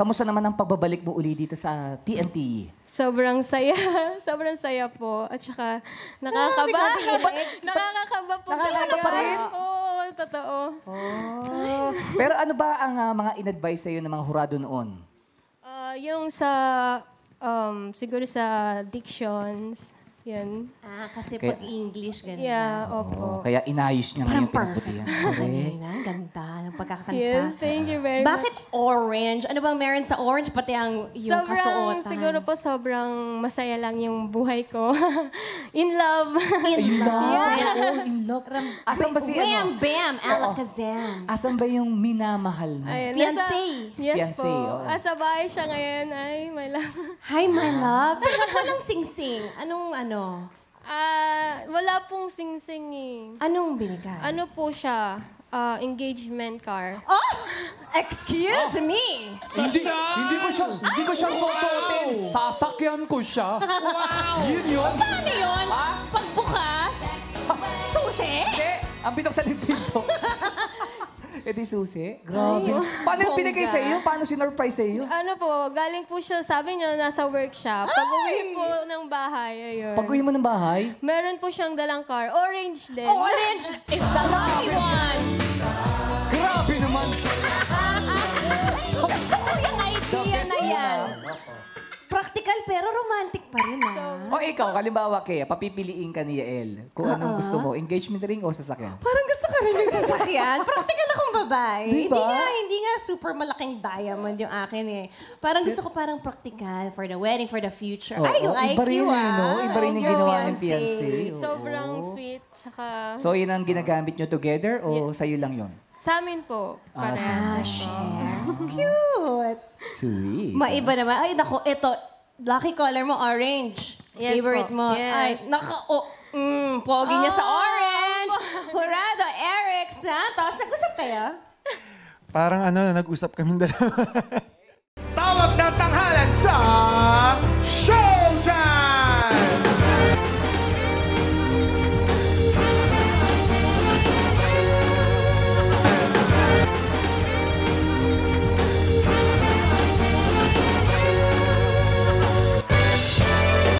Kamusta naman ang pagbabalik mo uli dito sa TNT? Sobrang saya. Sobrang saya po. At saka nakakaba. nakakakaba po Nakakaba talaga. pa rin? Oo, totoo. Pero ano ba ang ah, mga in-advise sa'yo ng mga hurado noon? Ah, yung sa, um, siguro sa dictions, yun. Ah, kasi Kaya- pag English, ganda. Yeah, Oh, opo. kaya inayos niya ngayon Parang perfect. pinagputihan. Ay, na, ganda ng pagkakanta. Yes, thank you very Bakit much. orange? Ano bang meron sa orange? Pati ang yung Sobrang, kasuotan. siguro po sobrang masaya lang yung buhay ko. In love. In love. Oo, in love. Asan ba si Wham, ano? bam, alakazam. Asan ba yung minamahal mo? Ayun, Fiancé. nasa- Yes Fiancé, po. oo. Asa bahay siya ngayon. Ay, my love. Hi, my love. Ba't walang sing-sing? Anong ano? Ah, wala pong sing-sing eh. Anong binigay? Ano po siya? Ah, engagement car. Oh! Excuse me! Hindi, hindi ko siya, hindi ko siya susuotin. Sasakyan ko siya. Wow! Yun yun. Paano yun? Pagbukas? Susi? Hindi! Ang binuksan yung pinto. E di susi. Grabe. Paano yung bongga. pinigay sa iyo? Paano sinurprise sa iyo? Ano po, galing po siya, sabi niya, nasa workshop. Pag uwi po ng bahay, ayun. Pag uwi mo ng bahay, Meron po siyang dalang car. Orange din. Orange is the lucky one! Grabe naman. Gusto ko yung idea na yan. Practical pero romantic pa rin ah. o ikaw, kalimbawa kaya, papipiliin ka ni Yael. Kung anong gusto mo, engagement ring o sasakyan? Parang gusto ko rin yung sasakyan. Practical akong babae. Di ba? Hindi nga, hindi nga super malaking diamond yung akin eh. Parang gusto ko parang practical for the wedding, for the future. Oo, I like iba rin you eh, ah. no? Iba rin yung Your ginawa ng fiancé. fiancé. Oo. Sobrang sweet. Tsaka, So, yun ang ginagamit nyo together o sa'yo lang yun? sa amin po. Ah, Parehas. Ah, share. Cute. Sweet. Maiba naman. Ay, nako, ito. Lucky color mo, orange. Yes Favorite po. mo. Yes. Ay, naka, oh, mm, pogi niya sa Oh. orange. Jurado, Eric Santos. Nag-usap kayo? Parang ano, nag-usap kami dalawa.